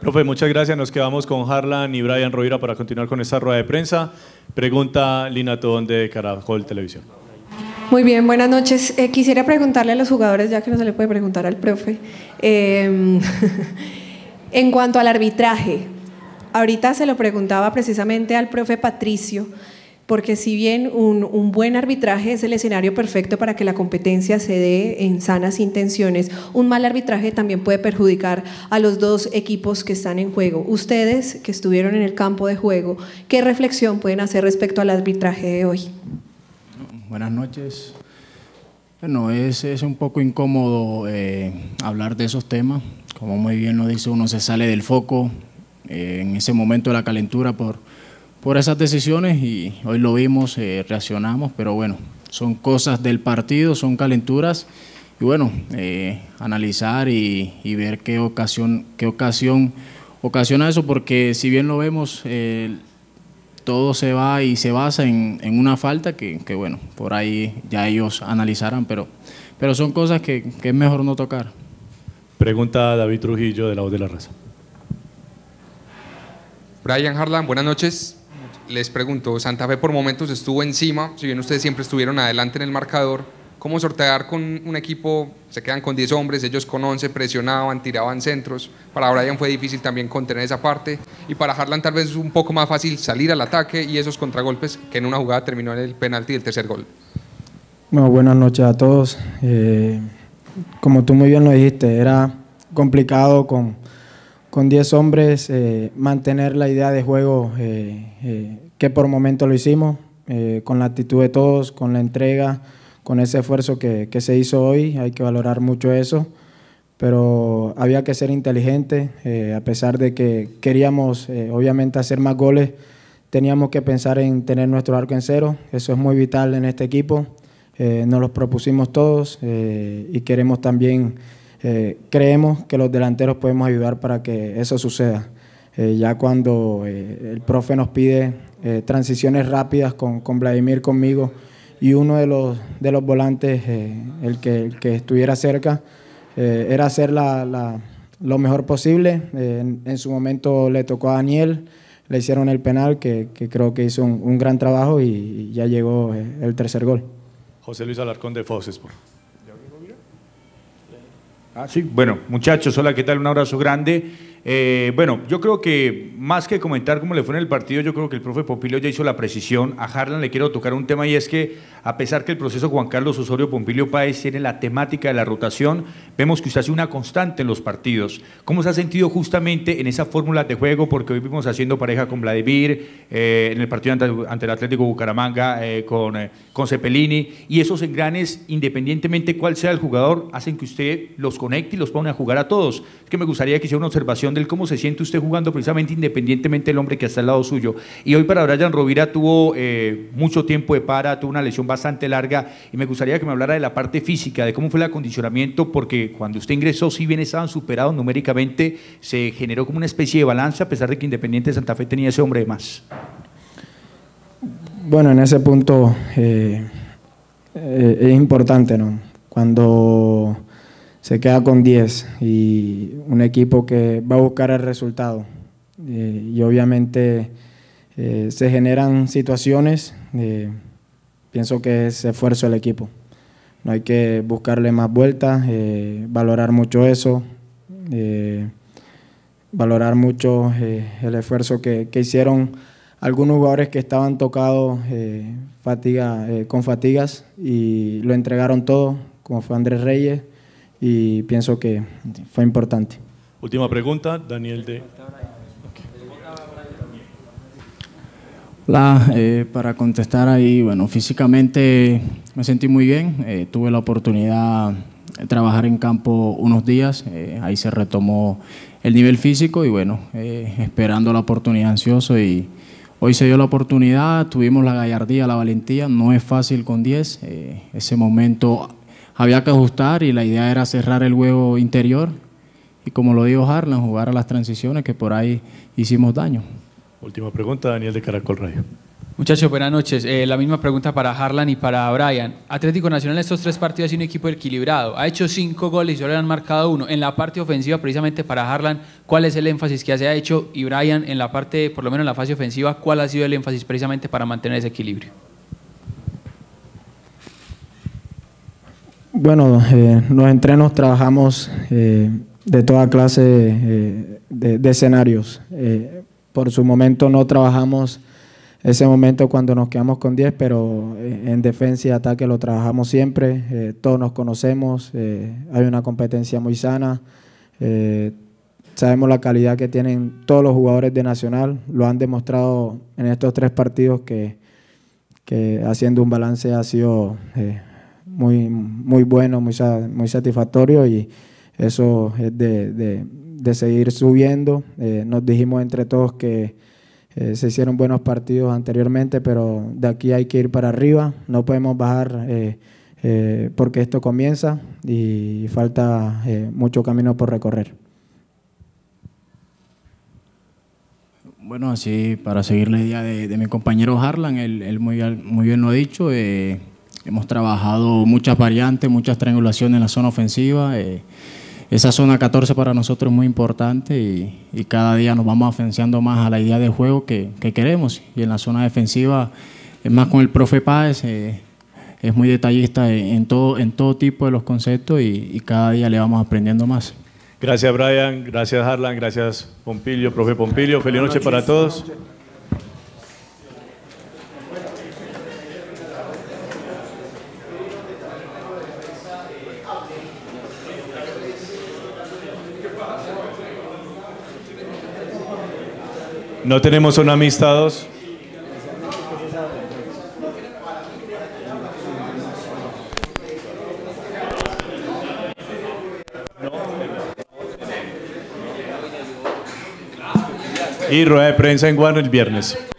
Profe, muchas gracias. Nos quedamos con Harlan y Brian Rovira para continuar con esta rueda de prensa. Pregunta Lina Tón de Caracol Televisión. Muy bien, buenas noches. Eh, quisiera preguntarle a los jugadores, ya que no se le puede preguntar al profe, eh, en cuanto al arbitraje. Ahorita se lo preguntaba precisamente al profe Patricio porque si bien un, buen arbitraje es el escenario perfecto para que la competencia se dé en sanas intenciones, un mal arbitraje también puede perjudicar a los dos equipos que están en juego. Ustedes que estuvieron en el campo de juego, ¿qué reflexión pueden hacer respecto al arbitraje de hoy? Buenas noches. Bueno, es, es un poco incómodo eh, hablar de esos temas. Como muy bien lo dice, uno se sale del foco eh, en ese momento de la calentura por por esas decisiones y hoy lo vimos, eh, reaccionamos, pero bueno, son cosas del partido, son calenturas y bueno, eh, analizar y, ver qué ocasión, qué ocasión ocasiona eso, porque si bien lo vemos, eh, todo se va y se basa en, una falta que, bueno, por ahí ya ellos analizarán, pero, pero son cosas que, que es mejor no tocar. Pregunta David Trujillo de la Voz de la Raza. Brian Harlan, buenas noches les pregunto, Santa Fe por momentos estuvo encima, si bien ustedes siempre estuvieron adelante en el marcador, ¿cómo sortear con un equipo, se quedan con 10 hombres, ellos con 11 presionaban, tiraban centros, para Brian fue difícil también contener esa parte, y para Harlan tal vez es un poco más fácil salir al ataque y esos contragolpes que en una jugada terminó en el penalti del tercer gol. Bueno, buenas noches a todos. Eh, como tú muy bien lo dijiste, era complicado con con 10 hombres, eh, mantener la idea de juego eh, eh, que por momento lo hicimos, con la actitud de todos, con la entrega, con ese esfuerzo que, que, se hizo hoy, hay que valorar mucho eso, pero había que ser inteligente, a pesar de que queríamos obviamente hacer más goles, teníamos que pensar en tener nuestro arco en cero, eso es muy vital en este equipo, nos lo propusimos todos y queremos también eh, creemos que los delanteros podemos ayudar para que eso suceda. Eh, ya cuando eh, el profe nos pide transiciones rápidas con, con, Vladimir conmigo y uno de los, de los volantes, el, que, el que estuviera cerca, era hacer la, la, lo mejor posible. En, su momento le tocó a Daniel, le hicieron el penal, que, que creo que hizo un, un gran trabajo y, ya llegó el tercer gol. José Luis Alarcón de Sport. Ah, sí, bueno, muchachos, hola, ¿qué tal? Un abrazo grande. Eh, bueno, yo creo que más que comentar cómo le fue en el partido, yo creo que el profe Pompilio ya hizo la precisión. A Harlan le quiero tocar un tema y es que a pesar que el proceso Juan Carlos Osorio Pompilio Páez tiene la temática de la rotación, vemos que usted hace una constante en los partidos. ¿Cómo se ha sentido justamente en esa fórmula de juego? Porque hoy vimos haciendo pareja con Vladimir, eh, en el partido ante, el Atlético Bucaramanga eh, con, con Cepelini, y esos engranes, independientemente cuál sea el jugador, hacen que usted los conecte y los pone a jugar a todos. Es que me gustaría que hiciera una observación del cómo se siente usted jugando precisamente independientemente del hombre que está al lado suyo. Y hoy para Brian Rovira tuvo eh, mucho tiempo de para, tuvo una lesión bastante larga y me gustaría que me hablara de la parte física, de cómo fue el acondicionamiento, porque cuando usted ingresó, si bien estaban superados numéricamente, se generó como una especie de balance a pesar de que Independiente de Santa Fe tenía ese hombre de más. Bueno, en ese punto eh, eh, es importante, ¿no? Cuando se queda con 10 y un equipo que va a buscar el resultado. Eh, y obviamente eh, se generan situaciones, eh, pienso que es esfuerzo del equipo. No hay que buscarle más vueltas, valorar mucho eso, valorar mucho el esfuerzo que, que, hicieron algunos jugadores que estaban tocados fatiga, con fatigas y lo entregaron todo, como fue Andrés Reyes, y pienso que fue importante. Última pregunta, Daniel de... Hola, eh, para contestar ahí, bueno, físicamente me sentí muy bien, eh, tuve la oportunidad de trabajar en campo unos días, eh, ahí se retomó el nivel físico y bueno, esperando la oportunidad ansioso y hoy se dio la oportunidad, tuvimos la gallardía, la valentía, no es fácil con 10, ese momento había que ajustar y la idea era cerrar el huevo interior y como lo dijo Harlan, jugar a las transiciones que por ahí hicimos daño. Última pregunta, Daniel de Caracol Radio. Muchachos, buenas noches. Eh, la misma pregunta para Harlan y para Brian. Atlético Nacional en estos tres partidos ha sido un equipo equilibrado. Ha hecho cinco goles y solo le han marcado uno. En la parte ofensiva, precisamente para Harlan, ¿cuál es el énfasis que se ha hecho? Y Brian, en la parte, por lo menos en la fase ofensiva, ¿cuál ha sido el énfasis precisamente para mantener ese equilibrio? Bueno, eh, los entrenos trabajamos eh, de toda clase eh, de, escenarios. Eh, por su momento no trabajamos ese momento cuando nos quedamos con 10, pero en defensa y ataque lo trabajamos siempre, todos nos conocemos, hay una competencia muy sana, sabemos la calidad que tienen todos los jugadores de Nacional, lo han demostrado en estos tres partidos que, que haciendo un balance ha sido muy, muy bueno, muy, muy satisfactorio y eso es de, de, de seguir subiendo. nos dijimos entre todos que eh, se hicieron buenos partidos anteriormente, pero de aquí hay que ir para arriba. No podemos bajar eh, eh, porque esto comienza y falta eh, mucho camino por recorrer. Bueno, así para seguir la idea de, mi compañero Harlan, él, él, muy, muy bien lo ha dicho. Hemos trabajado muchas variantes, muchas triangulaciones en la zona ofensiva esa zona 14 para nosotros es muy importante y, y cada día nos vamos afianzando más a la idea de juego que, que, queremos. Y en la zona defensiva, es más con el profe Páez, eh, es muy detallista en, en, todo, en todo tipo de los conceptos y, y cada día le vamos aprendiendo más. Gracias Brian, gracias Harlan, gracias Pompilio, profe Pompilio. Feliz noche para todos. No tenemos una amistados. Y rueda de prensa en Guarno el viernes.